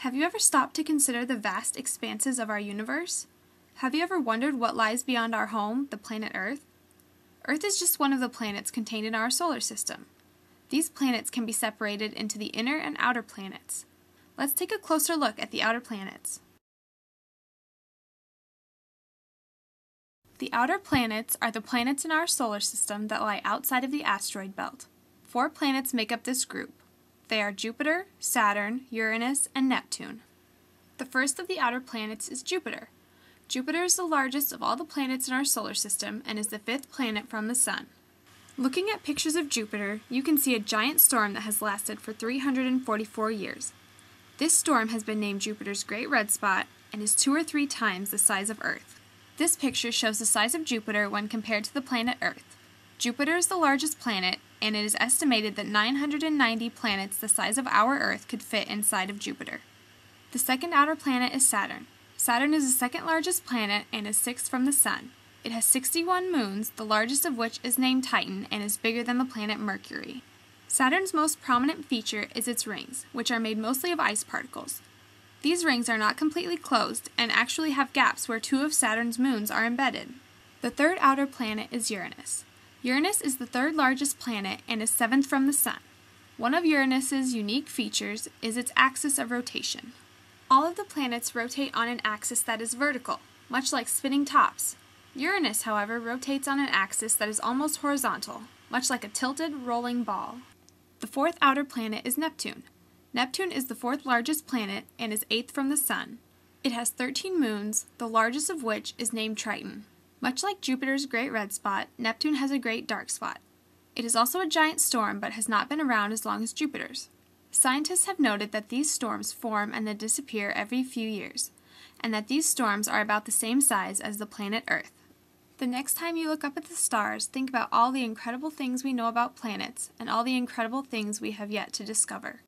Have you ever stopped to consider the vast expanses of our universe? Have you ever wondered what lies beyond our home, the planet Earth? Earth is just one of the planets contained in our solar system. These planets can be separated into the inner and outer planets. Let's take a closer look at the outer planets. The outer planets are the planets in our solar system that lie outside of the asteroid belt. Four planets make up this group they are Jupiter, Saturn, Uranus, and Neptune. The first of the outer planets is Jupiter. Jupiter is the largest of all the planets in our solar system and is the fifth planet from the Sun. Looking at pictures of Jupiter, you can see a giant storm that has lasted for 344 years. This storm has been named Jupiter's Great Red Spot and is two or three times the size of Earth. This picture shows the size of Jupiter when compared to the planet Earth. Jupiter is the largest planet and it is estimated that 990 planets the size of our Earth could fit inside of Jupiter. The second outer planet is Saturn. Saturn is the second largest planet and is sixth from the Sun. It has 61 moons, the largest of which is named Titan and is bigger than the planet Mercury. Saturn's most prominent feature is its rings, which are made mostly of ice particles. These rings are not completely closed and actually have gaps where two of Saturn's moons are embedded. The third outer planet is Uranus. Uranus is the third largest planet and is seventh from the Sun. One of Uranus's unique features is its axis of rotation. All of the planets rotate on an axis that is vertical, much like spinning tops. Uranus, however, rotates on an axis that is almost horizontal, much like a tilted, rolling ball. The fourth outer planet is Neptune. Neptune is the fourth largest planet and is eighth from the Sun. It has 13 moons, the largest of which is named Triton. Much like Jupiter's Great Red Spot, Neptune has a great dark spot. It is also a giant storm but has not been around as long as Jupiter's. Scientists have noted that these storms form and then disappear every few years, and that these storms are about the same size as the planet Earth. The next time you look up at the stars, think about all the incredible things we know about planets and all the incredible things we have yet to discover.